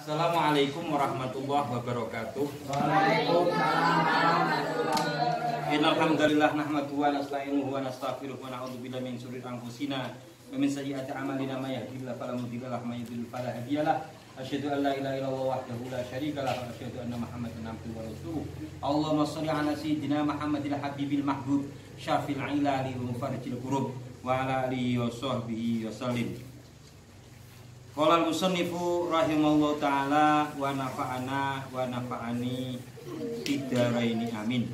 Assalamualaikum warahmatullahi wabarakatuh. Innal hamdalillah nahmaduhu wa nasta'inuhu wa nastaghfiruh wa na'udzu billahi min syururi anfusina wa min sayyiati a'malina may yahdihillahu fala mudilla lahu wa may yudlil fala hadiyalah. Asyhadu an la ilaha illallah wahdahu la syarika lah wa asyhadu anna Muhammadan abduhu wa rasuluh. Allahumma shalli ala sayyidina Muhammadil habibil mahbub syafil ilali wa mufarrijil kurub wa ala alihi wa sahbihi wa sallim. Qala al-musannifu rahimallahu taala wa nafa'ana wa nafa'ani bidaraini amin.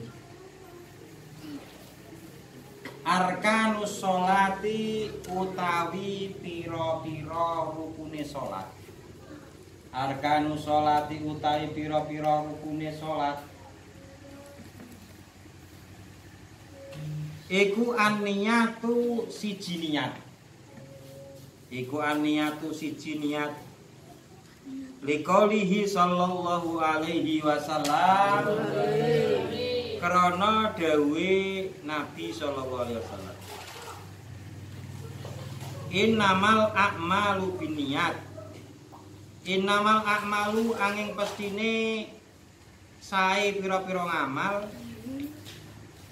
Arkanus sholati utawi piro-piro rukune sholat Arkanus sholati utawi piro-piro rukune sholat Iku an-niyatu siji niyat Iku an-niyatu siji niyat Likolihi sallallahu alaihi wasallam. Karena dawe Nabi sallallahu alaihi wasallam. Innamal a'malu biniyat Innamal a'malu angin pestine Sae pira-pira ngamal.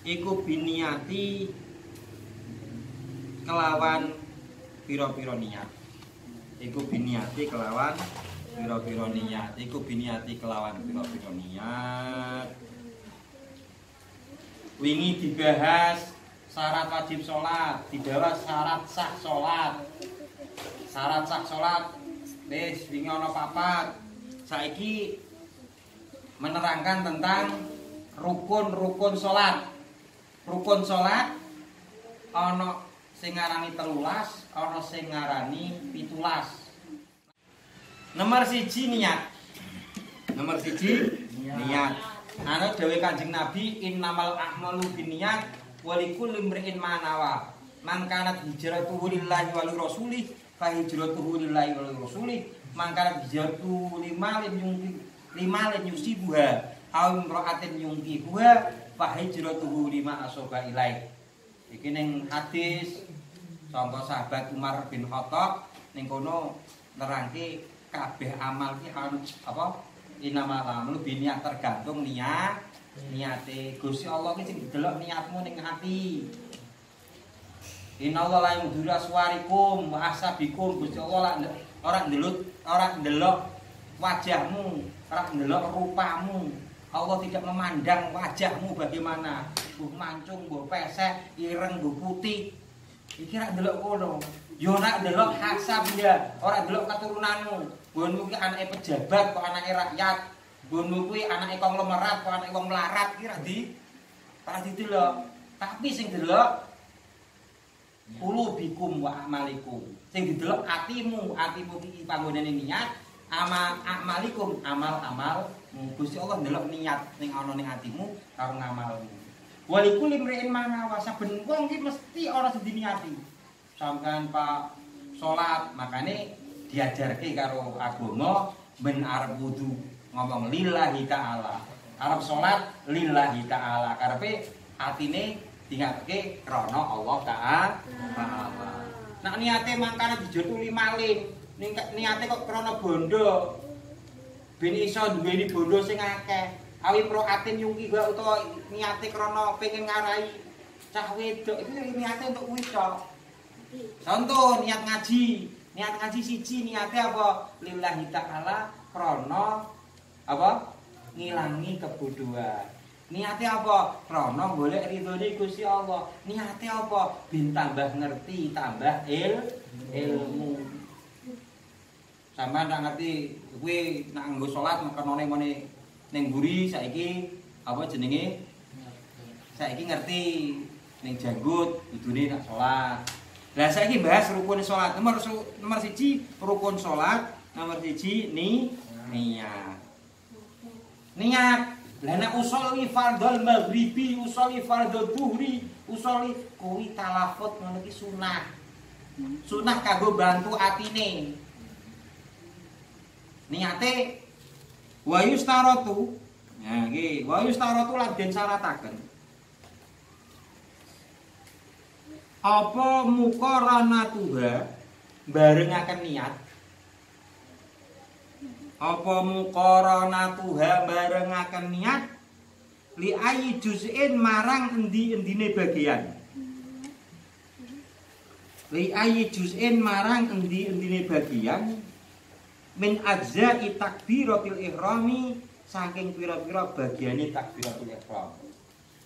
Iku biniyati Kelawan Piro-piro niat. Iku biniyati kelawan Piro-piro niat. Iku biniyati kelawan piro-piro niat. Wingi dibahas syarat wajib sholat. Dibahas syarat sah sholat. Syarat sah sholat Wis wingi ana papat. Saiki menerangkan tentang rukun-rukun sholat. Rukun sholat ana sing ngarani telulas ana sing ngarani pitulas. Nomor siji niat. Nomor siji niat. ana dewe kanjeng nabi innamal a'malu binniyat wa likulli imri'in ma nawa. Man kanat hijratuhu lillahi wa rasulih fa hijratuhu lillahi wa rasulih man kanat hijratuhu lima lim yungki lima lim yusibuha aw imra'atin yungkihuha fa hijratuhu lima asoba ilaih. Iki ning hadis sangka sahabat Umar bin Khattab ning kono nerangke kabeh amal ki apa inama amal biniat tergantung niat niate. Gusti Allah ki sing delok niatmu ning ati. Inna Allah la yudhuru aswarikum wa asabikum Gusti Allah ora ndelut ora ndelok wajahmu ora ndelok rupamu. Allah tidak memandang wajahmu bagaimana. Buh mancung, buh pesek, ireng, buh putih iki rak ndelok kono. Yo nak ndelok hasab ya. Ora ndelok keturunanmu. Bonmu ki anake pejabat kok anake rakyat. Bonmu kuwi anake konglomerat kok anake wong melarat. Ki ra di ora didelok tapi sing delok ulubikum wa amalikum. Sing didelok atimu. Atimu ki panggonane niat ama amalikum amal-amal. Gusti Allah ndelok niat ning ana ning atimu karo ngamalmu Walikul imri'in mana wa saben wong ki mesti ora sing diniati. Sampeyan Pak salat, makane diajarke karo agama ben arep wudu ngomong lillahi ta'ala. Arep salat lillahi ta'ala. Karepe atine dingatke krana Allah ta'ala. Nak niate mangkane dijotuli maling, niate kok krana bondo. Ben iso duweni bondo sing akeh. Awi pro atin gak utawa niate krana pengen ngarai cah wedok itu niate untuk tok. Contoh niat ngaji, niat ngaji siji niate apa? Lillahi ta'ala krana apa? Ngilangi kebodohan. Niate apa? Krana golek ridhone Gusti Allah. Niate apa? Ben tambah ngerti, tambah il ilmu. Sama ndak ngerti kuwi nak nggo salat kenone ngene ning mburi saiki apa jenenge? Saiki ngerti ning janggut kudune nak salat lah saiki bahas rukun salat nomor nomor siji rukun salat nomor siji ni niat. Niat. Lah nek usoli fardhol maghribi usoli fardhol dhuhri usoli kuwi talafut ngono ki sunah. Sunah kanggo bantu atine. Niate wa yustaratu. Ya nggih. Wa yustaratu lan den syarataken apa tuha barengaken niat? Apa muqaranatuha barengaken niat? Li ayi juz'in marang endi-endine bagian. Li ayi juz'in marang endi-endine bagian min ajza'i takbiratil ihrami saking pira-pira bagiane takbiratul ihram.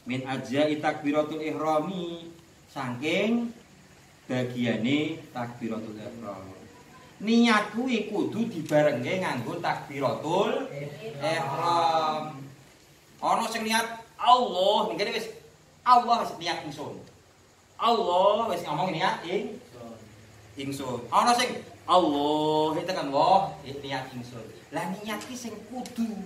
Min ajza'i takbiratul ihrami saking bagiane takbiratul ihram. Niat kuwi kudu dibarengke nganggo takbiratul ihram. Ana sing niat Allah kene wis Allah wis niat ingsun. Allah wis ngomong niat ing ingsun. Ana sing Allah itu kan wah niat ingsun. Lah niat ki sing kudu.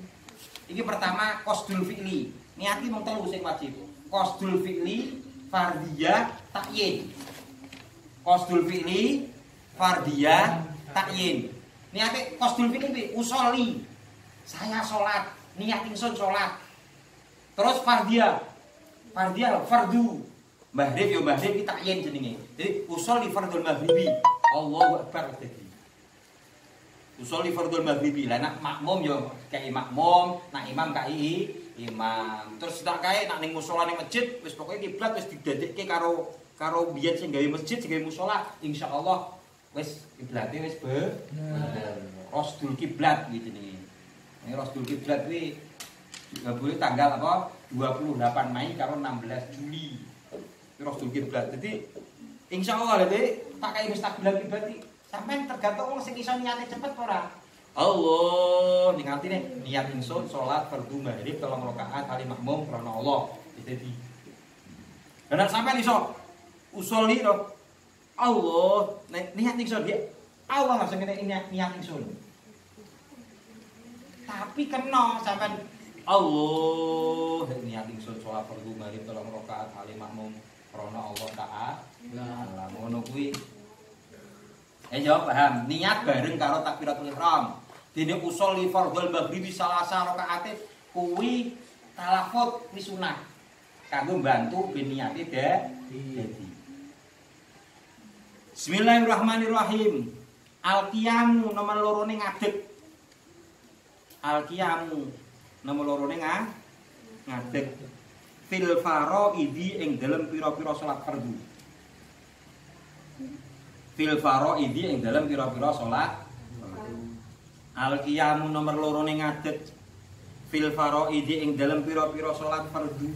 Iki pertama qasdul fi'li. Niat ki mung telu sing wajib. Qasdul fi'li fardiyah takyin qasdul fi'li fardiyah takyin niate qasdul fi'li usoli. Saya sholat niat ingsun Terus fardia. Fardia fardu. Maghrib yo maghrib kita yen jenenge. Jadi usul di fardul maghribi. Allahu akbar dadi. Usul di fardul maghribi. Lah nak makmum yo kayak makmum, nak imam kai imam. Terus tak kae nak ning musala ning masjid wis pokoke kiblat wis didadekke karo karo biyen sing gawe masjid sing gawe musala insyaallah wis kiblate wis bener. Rosdul kiblat gitu nih. Ini Rosdul kiblat kuwi boleh tanggal apa 28 Mei karo 16 Juli Rasul kiblat jadi insya Allah jadi tak kayak mustakbilan kiblat sampai tergantung orang sing iso niatnya cepet ora? Allah ning nih niat ingsun salat fardu maghrib tolong rakaat kali makmum karena Allah. Jadi dan sampai iso usoli no Allah niat ingsun dia Allah langsung niat niat ingsun. Tapi kena sampai Allah niat ingsun sholat fardu maghrib tolong rakaat ali makmum krana Allah taala. Ngono kuwi. Eh jawab paham? Niat bareng karo takbiratul ihram. Dene usul li fardhu maghrib salasa rakaat kuwi talafut wis sunah kanggo bantu ben niate dadi. Bismillahirrahmanirrahim. Al-qiyamu nomor loro ning ngadeg. Al-qiyamu nomor loro ning ngadeg fil idi ing dalam pira-pira salat fardu. Fil idi ing dalam pira-pira salat al qiyamu nomor loro ning ngadeg fil idi ing dalam pira-pira salat fardu.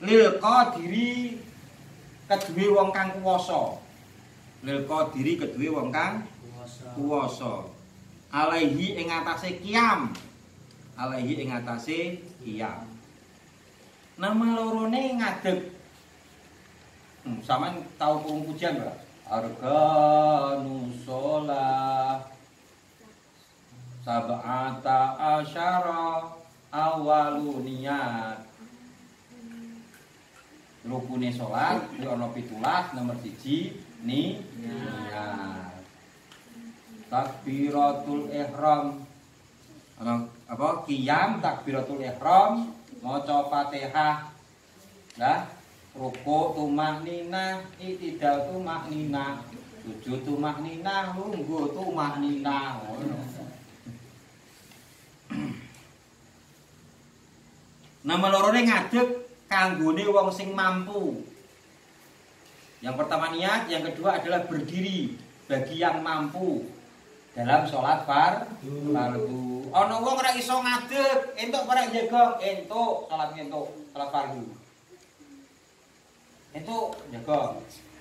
Lil qadiri kedue wong kang kuwasa. Lil qadiri kedue wong kang kuwasa. Alaihi ing atase qiyam. Alaihi ing atase iya nama lorone ngadeg. Hmm, sampean tau kurung pujian ora arga nusola sab'ata asyara awalu niat rukune salat di ana pitulas nomor siji ni niat takbiratul ihram. Apa? Qiyam takbiratul ihram maca Fatihah lah ruku tumahnina itidal tumahnina sujud tumahnina lungguh tumahnina ngono Nama lorone ngadeg kanggone wong sing mampu. Yang pertama niat, yang kedua adalah berdiri bagi yang mampu dalam sholat fardu. Ana wong ora iso ngadeg, entuk ora jaga, entuk salat entuk salat fardu. Entuk jaga.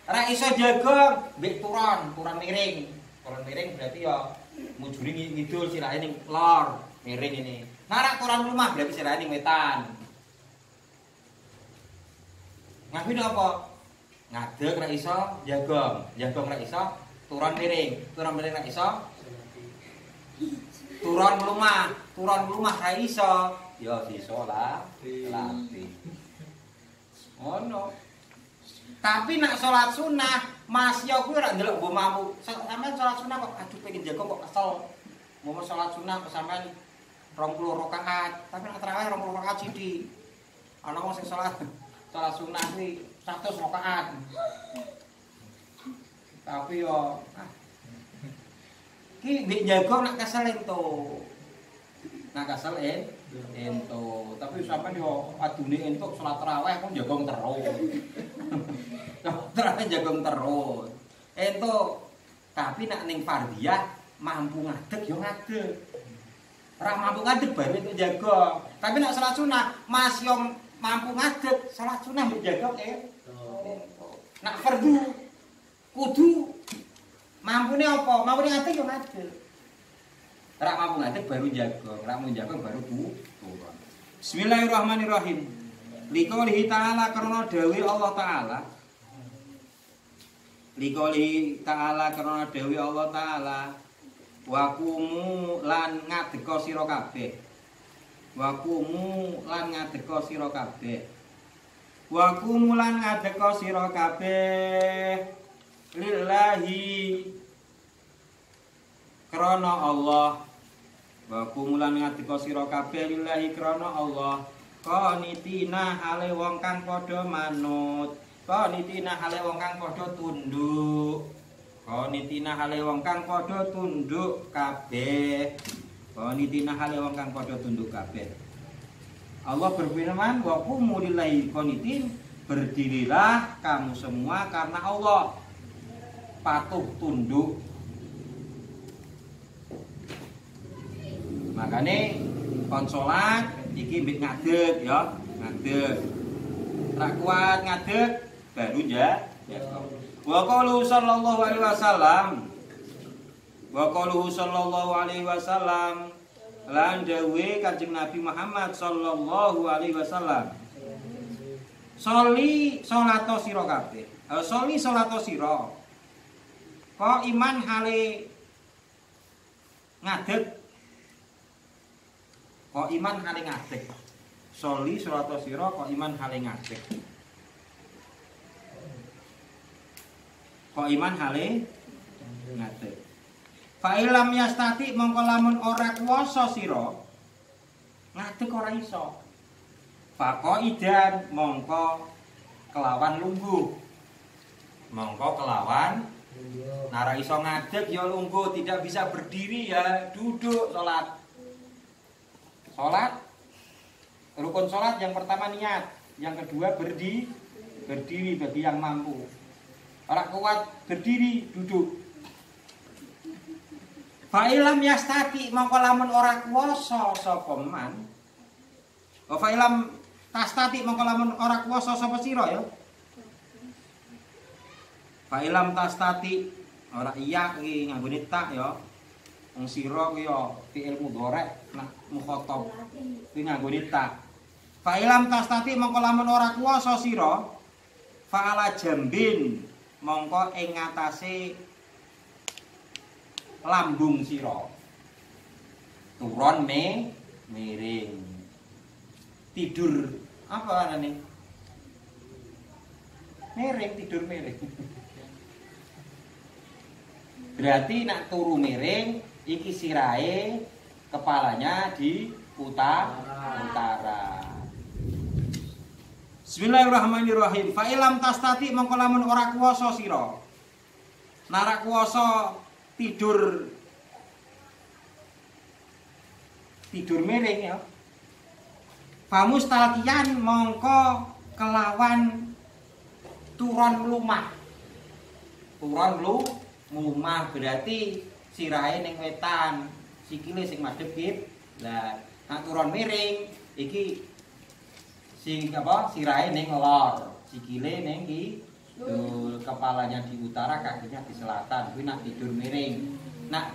Ora iso jaga, mbek turun, turun miring. Turun miring berarti ya mujuri ngidul sirahe ning lor, miring ini. Nah, turun rumah berarti sirahe ning wetan. Ngapain apa? Ngadeg ora iso, jaga, jaga ora iso, turun miring, turun miring ora iso, turun rumah turun rumah ra iso. Ya sisa lah latih. Ono tapi nak sholat sunnah masih aku ora ndelok mbok mampu sampean sholat sunnah kok aduh pengen jago kok kesel. Mau sholat sunnah kok sampean 20 rakaat. Tapi nak tarawih 20 rakaat sithik. Ana wong sing sholat sholat sunnah kuwi 100 rakaat. Tapi yo ah, ki mbek jago nak kesel ento. Nak kesel en ento. Tapi sampean yo adune ento salat tarawih kok jagong terus. Terus jagong terus. Ento tapi nak ning fardiyah mampu ngadeg yo ngadeg. Ora mampu ngadeg baru itu jago. Tapi nak salat sunah masih mampu ngadeg, salat sunah mbek jago eh. Nak fardu kudu mampune apa? Mampune ngadeg yo ngadeg. Ora mampu ngadeg baru jago, ora mau jago baru turun. Bismillahirrahmanirrahim. Liqaulihi ta'ala karena dawi Allah taala Likoli ta'ala karena dewi Allah ta'ala Wakumu lan ngadeko sira kabeh Wakumu lan ngadeko sira kabeh Wakumu lan ngadeko sira kabeh Lillahi Krana Allah Wakumu lan ngadeko sira kabeh lillahi krana Allah Qanitina hale wong kang padha manut Qanitina hale wong kang padha tunduk. Qanitina hale wong kang padha tunduk kabeh. Qanitina hale wong kang padha tunduk kabeh. Allah berfirman wa qumu lillahi qanitin berdirilah kamu semua karena Allah patuh tunduk. Makanya konsolat iki mbek ngadeg ya. Ngadeg. Ra kuat ngadeg baru ya wa qalu sallallahu alaihi wasallam. Wa qalu sallallahu alaihi wasallam. Lan dawe kanjeng Nabi Muhammad sallallahu alaihi wasallam. Soli salato sira kabeh. Uh, soli salato sira. Kok iman hale ngadeg. Kok iman hale ngadeg. Soli salato sira kok iman hale ngadeg. kok iman hale ngate fa ilam yastati mongko lamun ora kuwasa sira ngadeg ora iso fa idan mongko kelawan lungguh mongko kelawan nara iso ngadeg ya tidak bisa berdiri ya duduk salat salat rukun salat yang pertama niat yang kedua berdiri berdiri bagi yang mampu Orang kuat berdiri duduk. Fa'ilam yastati mongko lamun ora kuwasa sapa man. Oh fa'ilam tastati mongko lamun ora kuwasa sapa sira ya. Fa'ilam tastati ora iya iki nganggone tak ya. Wong sira ku ya fi'il mudhari nak mukhatab. Kuwi nganggone tak. Fa'ilam tastati mongko lamun ora kuwasa sira fa'ala jambin mongko ing ngatasé lambung sira turun me miring tidur apa arane miring tidur miring berarti nak turu miring iki sirahe kepalanya di utara utara Bismillahirrahmanirrahim. Fa ilam tastati mongko lamun ora kuwasa sira. Nara kuwasa tidur tidur miring ya. Famustalkian mongko kelawan turun lumah. Turun lu lumah berarti sirahe ning wetan, sikile sing madhep kit. Lah, nak turun miring iki sing apa sirahe ning lor. Sikile ning kidul kepalanya di utara kakinya di selatan. Kuwi nak tidur miring. Nak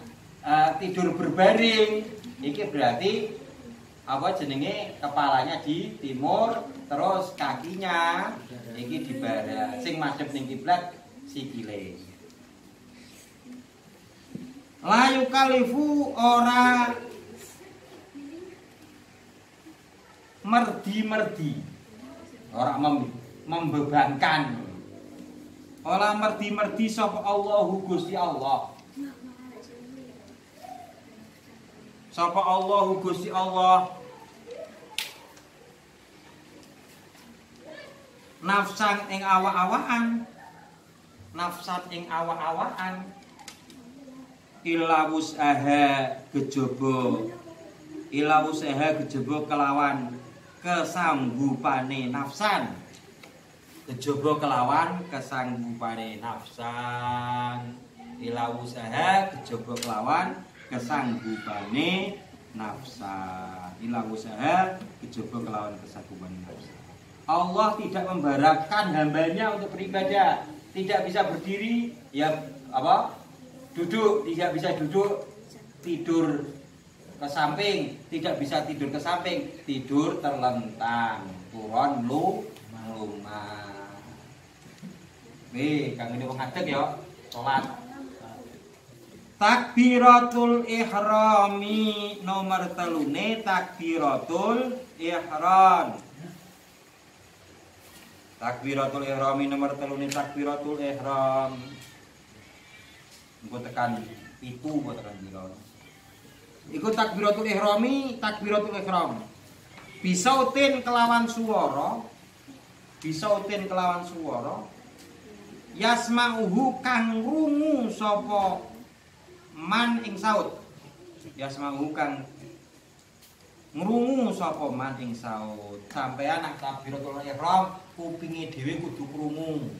uh, tidur berbaring iki berarti apa jenenge kepalanya di timur terus kakinya iki di barat. Sing madhep ning kiblat sikile layu kalifu ora merdi-merdi. Ora mem membebankan. Ora merdi-merdi sapa Allahu Gusti Allah. Sapa Allahu Gusti Allah. Nafsan ing awak-awakan. Nafsan ing awak-awakan. Ilawus aha gejaba ilawus aha gejaba kelawan kesanggupane nafsan. Kejaba kelawan kesanggupane nafsan. Ila usaha kejaba kelawan kesanggupane nafsan. Ila usaha kejaba kelawan kesanggupane nafsan. Allah tidak membarakkan hambanya untuk beribadah. Tidak bisa berdiri. Ya apa duduk tidak bisa duduk tidur ke samping tidak bisa tidur ke samping tidur terlentang turun lu lumah Nih, kang ini wong adek ya, salat. Takbiratul ihrami nomor telune takbiratul ihram. Takbiratul ihrami nomor telune takbiratul ihram. Engko tekan itu buat tekan piro. Iku takbiratul ihrami, takbiratul ihram. Bisa utin kelawan suara, bisa utin kelawan suara, yasma'uhu kang rungu sapa man ing saut yasma'uhu kang ngrungu sapa man ing saut sampeyan nak takbiratul ihram kupinge dhewe kudu krungu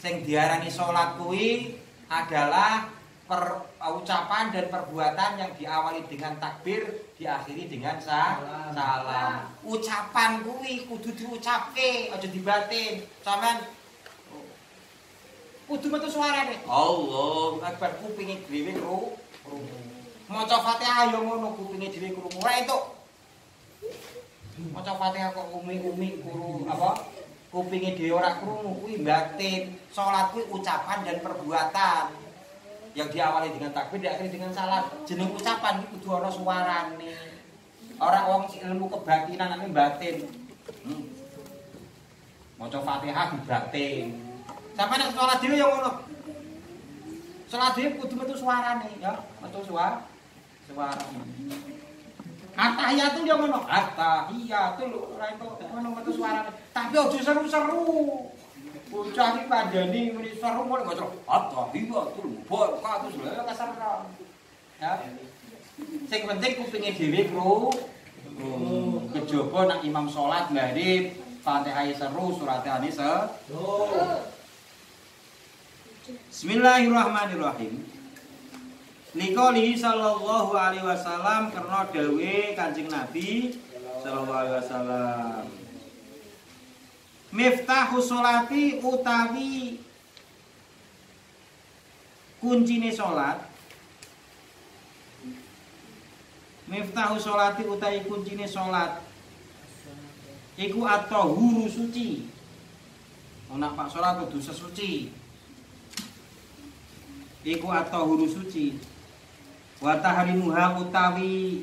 sing diarani salat kuwi adalah per, ucapan dan perbuatan yang diawali dengan takbir diakhiri dengan sa salam. ucapan kuwi kudu diucapke aja dibatin. Sampean kudu metu suarane. Allah akbar kupinge dhewe krungu maca Fatihah yo ngono kupinge dhewe krungu ora entuk. Maca Fatihah kok umi-umi kuru apa kupinge dhewe ora krungu kuwi batin salat kuwi ucapan dan perbuatan yang diawali dengan takbir diakhiri dengan salam jeneng ucapan iki kudu ana suarane ora wong ilmu kebatinan ane batin hmm. maca Fatihah batin Sampai nek sholat dhewe ya ngono. Sholat dhewe kudu metu suarane ya, metu suara. Suara. Atahiyatul ya ngono. Atahiyatul ora itu ngono metu suarane. Tapi aja seru-seru. Bocah iki pandani muni seru kok maca atahiyatul mubarakatus lha kasar Ya. Sing penting kupinge dhewe, Bro. Kejaba nak imam sholat ngarep Fatihah seru, suratane seru. Bismillahirrahmanirrahim. Likoli sallallahu alaihi wasallam karena dawe Kanjeng Nabi sallallahu alaihi wasallam. Miftahu sholati utawi kuncine salat. Miftahu sholati utawi kuncine salat. Iku atau huru suci. Ana pak salat kudu sesuci. iku atau huru suci wa tahrimuha utawi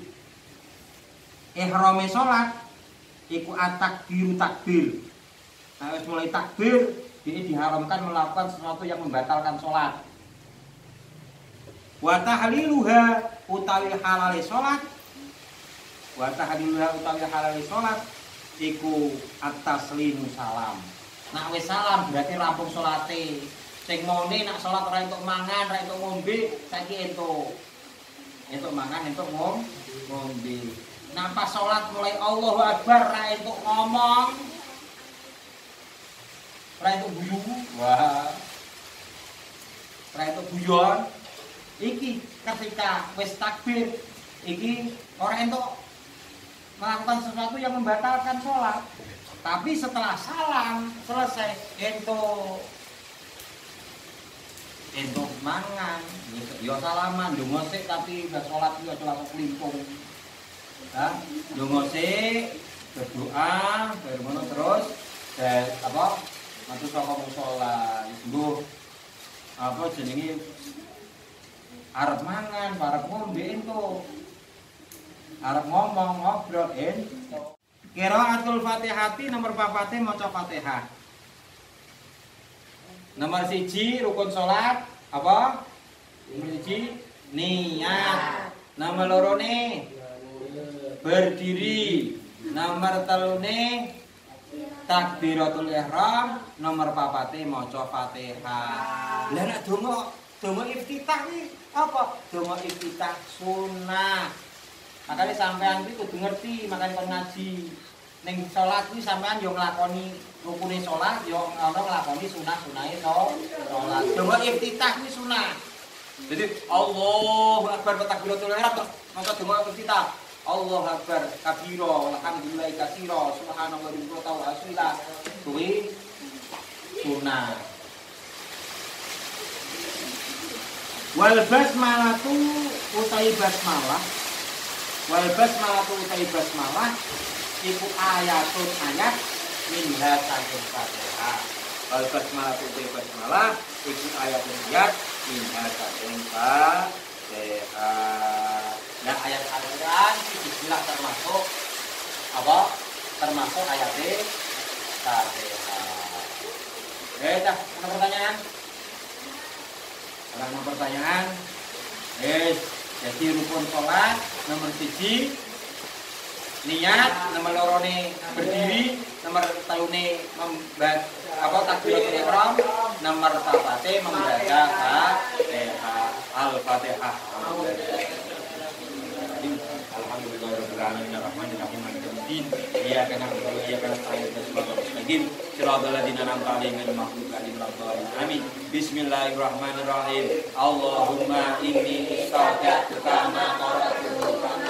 ihrame salat iku atakbiru takbir. Nah wis mulai takbir ini diharamkan melakukan sesuatu yang membatalkan salat wa tahliluha utawi halale salat wa tahliluha utawi halale salat iku at-taslimu salam. Nak wis salam berarti rampung salate sing mone nak salat ora entuk mangan, ora entuk ngombe, saiki entuk. Entuk mangan, entuk ngom, ngombe. Pas salat mulai Allahu Akbar ora entuk ngomong. Ora entuk guyu. Wah. Ora entuk guyon. Iki ketika wis takbir, iki ora entuk melakukan sesuatu yang membatalkan sholat. Tapi setelah salam selesai, entuk entuk mangan yo salaman ndonga sik tapi udah salat yo aja langsung klimpung ha ndonga sik berdoa baru ngono terus dan apa? Matu saka musala nggo apa jenenge? Arep mangan arep ngombe entuk. Arep ngomong ngobrol entuk. Qiraatul Fatihati nomor papate maca Fatihah. Nomor siji rukun sholat apa? Nomor siji niat. Nomor loro nih berdiri. Nomor telu nih takbiratul ihram. Nomor papate maca Fatihah. Lah nek donga donga iftitah iki apa? Donga iftitah sunnah. Makanya sampean iki kudu ngerti, makanya kon ngaji. Ning salat kuwi sampean yo nglakoni rukune salat, yo ana nglakoni sunah-sunahe salat. Donga iftitah kuwi sunah. Jadi Allahu Akbar takbiratul ihram terus maka donga iftitah. Allah Akbar kabiro alhamdulillah katsira subhanallah wa bihamdihi wa asila kuwi sunah wal basmalatu utai basmalah wal basmalatu utai basmalah iku ayatun ayat minha saking fatihah wal basmalatu utai basmalah iku ayatun ayat minha saking fatihah Nah ayat Al-Quran bismillah termasuk apa? Termasuk ayat Fatihah. Eh, dah, ada pertanyaan? Ada pertanyaan? Eh, jadi rukun sholat nomor siji niat nomor lorone berdiri nomor talune membaca apa takbiratul ihram nomor papate membaca Fatihah al-Fatihah wa 'alaihim waladdallin. Amin. Bismillahirrahmanirrahim. Allahumma inni istaqatuka ma qara'tu